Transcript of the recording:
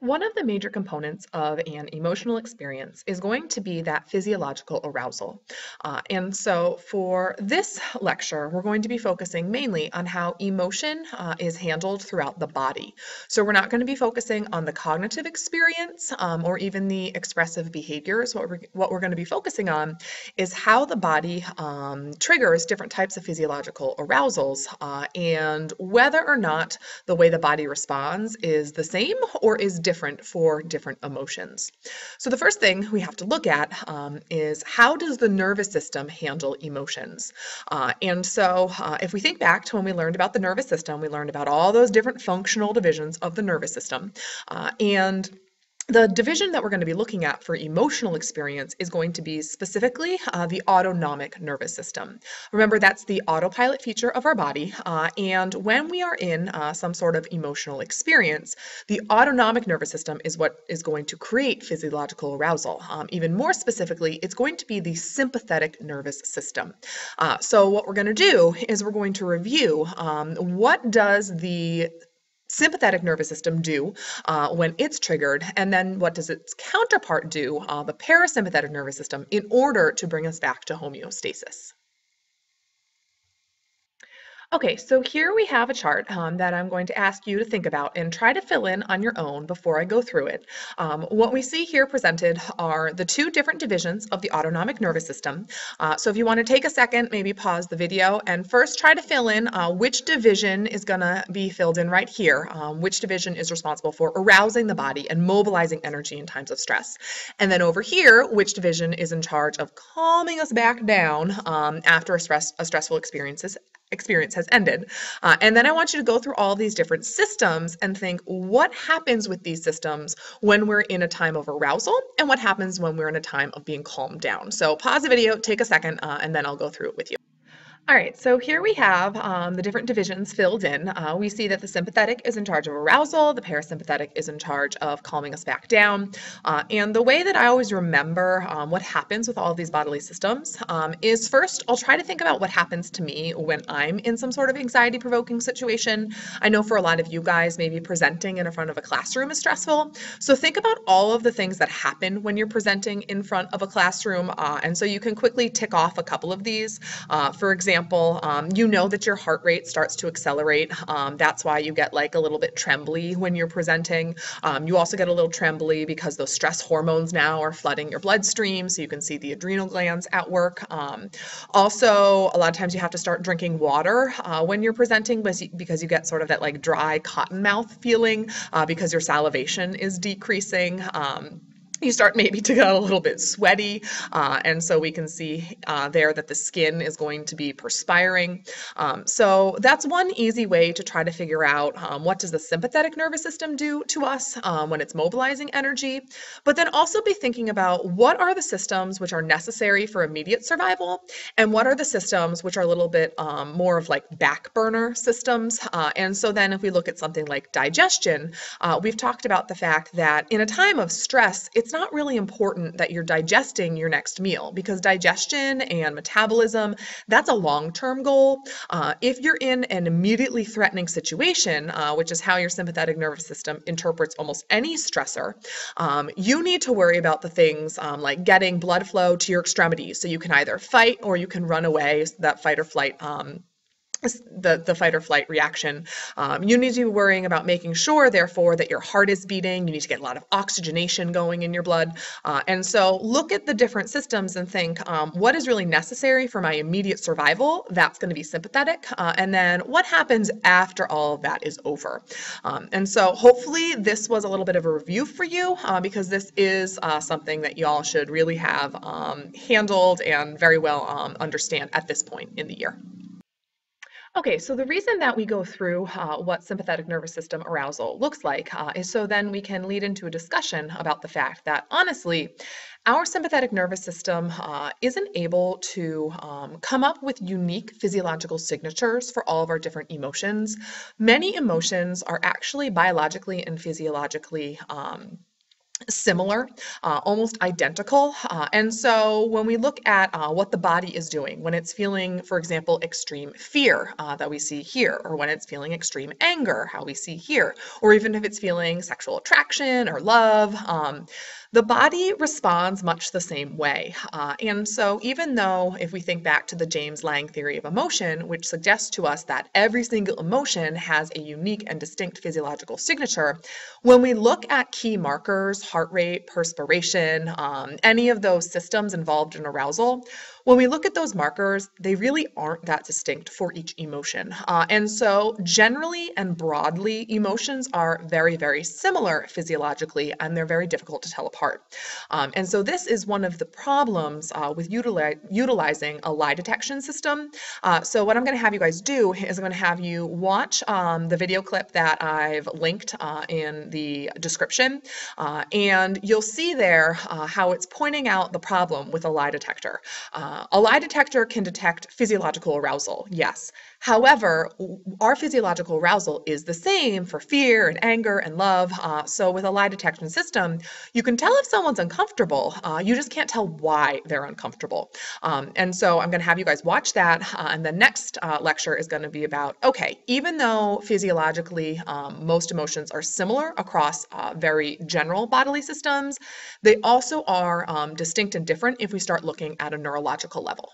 One of the major components of an emotional experience is going to be that physiological arousal. Uh, and so for this lecture, we're going to be focusing mainly on how emotion uh, is handled throughout the body. So we're not going to be focusing on the cognitive experience um, or even the expressive behaviors. What we're, what we're going to be focusing on is how the body um, triggers different types of physiological arousals uh, and whether or not the way the body responds is the same or is different for different emotions. So the first thing we have to look at um, is how does the nervous system handle emotions? Uh, and so uh, if we think back to when we learned about the nervous system, we learned about all those different functional divisions of the nervous system. Uh, and the division that we're going to be looking at for emotional experience is going to be specifically uh, the autonomic nervous system. Remember, that's the autopilot feature of our body. Uh, and when we are in uh, some sort of emotional experience, the autonomic nervous system is what is going to create physiological arousal. Um, even more specifically, it's going to be the sympathetic nervous system. Uh, so what we're going to do is we're going to review um, what does the sympathetic nervous system do uh, when it's triggered, and then what does its counterpart do, uh, the parasympathetic nervous system, in order to bring us back to homeostasis. Okay, so here we have a chart um, that I'm going to ask you to think about and try to fill in on your own before I go through it. Um, what we see here presented are the two different divisions of the autonomic nervous system. Uh, so if you want to take a second, maybe pause the video and first try to fill in uh, which division is going to be filled in right here, um, which division is responsible for arousing the body and mobilizing energy in times of stress. And then over here, which division is in charge of calming us back down um, after a, stress, a stressful experience experience has ended. Uh, and then I want you to go through all these different systems and think what happens with these systems when we're in a time of arousal and what happens when we're in a time of being calmed down. So pause the video, take a second, uh, and then I'll go through it with you. All right, so here we have um, the different divisions filled in. Uh, we see that the sympathetic is in charge of arousal, the parasympathetic is in charge of calming us back down. Uh, and the way that I always remember um, what happens with all of these bodily systems um, is first, I'll try to think about what happens to me when I'm in some sort of anxiety provoking situation. I know for a lot of you guys, maybe presenting in front of a classroom is stressful. So think about all of the things that happen when you're presenting in front of a classroom. Uh, and so you can quickly tick off a couple of these. Uh, for example, example, um, you know that your heart rate starts to accelerate. Um, that's why you get like a little bit trembly when you're presenting. Um, you also get a little trembly because those stress hormones now are flooding your bloodstream, so you can see the adrenal glands at work. Um, also, a lot of times you have to start drinking water uh, when you're presenting because you get sort of that like dry cotton mouth feeling uh, because your salivation is decreasing. Um, you start maybe to get a little bit sweaty, uh, and so we can see uh, there that the skin is going to be perspiring. Um, so that's one easy way to try to figure out um, what does the sympathetic nervous system do to us um, when it's mobilizing energy, but then also be thinking about what are the systems which are necessary for immediate survival, and what are the systems which are a little bit um, more of like back burner systems. Uh, and so then if we look at something like digestion, uh, we've talked about the fact that in a time of stress, it's not really important that you're digesting your next meal because digestion and metabolism, that's a long-term goal. Uh, if you're in an immediately threatening situation, uh, which is how your sympathetic nervous system interprets almost any stressor, um, you need to worry about the things um, like getting blood flow to your extremities. So you can either fight or you can run away, so that fight or flight um, the, the fight or flight reaction. Um, you need to be worrying about making sure, therefore, that your heart is beating. You need to get a lot of oxygenation going in your blood. Uh, and so look at the different systems and think um, what is really necessary for my immediate survival? That's going to be sympathetic. Uh, and then what happens after all of that is over? Um, and so hopefully this was a little bit of a review for you uh, because this is uh, something that y'all should really have um, handled and very well um, understand at this point in the year. Okay, so the reason that we go through uh, what sympathetic nervous system arousal looks like uh, is so then we can lead into a discussion about the fact that honestly, our sympathetic nervous system uh, isn't able to um, come up with unique physiological signatures for all of our different emotions. Many emotions are actually biologically and physiologically um, similar, uh, almost identical. Uh, and so when we look at uh, what the body is doing, when it's feeling, for example, extreme fear uh, that we see here, or when it's feeling extreme anger, how we see here, or even if it's feeling sexual attraction or love, um, the body responds much the same way. Uh, and so, even though if we think back to the James Lange theory of emotion, which suggests to us that every single emotion has a unique and distinct physiological signature, when we look at key markers, heart rate, perspiration, um, any of those systems involved in arousal, when we look at those markers, they really aren't that distinct for each emotion. Uh, and so, generally and broadly, emotions are very, very similar physiologically, and they're very difficult to tell apart. Um, and so, this is one of the problems uh, with utili utilizing a lie detection system. Uh, so, what I'm going to have you guys do is I'm going to have you watch um, the video clip that I've linked uh, in the description, uh, and you'll see there uh, how it's pointing out the problem with a lie detector. Uh, a lie detector can detect physiological arousal, yes. However, our physiological arousal is the same for fear and anger and love. Uh, so with a lie detection system, you can tell if someone's uncomfortable. Uh, you just can't tell why they're uncomfortable. Um, and so I'm going to have you guys watch that. Uh, and the next uh, lecture is going to be about, okay, even though physiologically um, most emotions are similar across uh, very general bodily systems, they also are um, distinct and different if we start looking at a neurological level.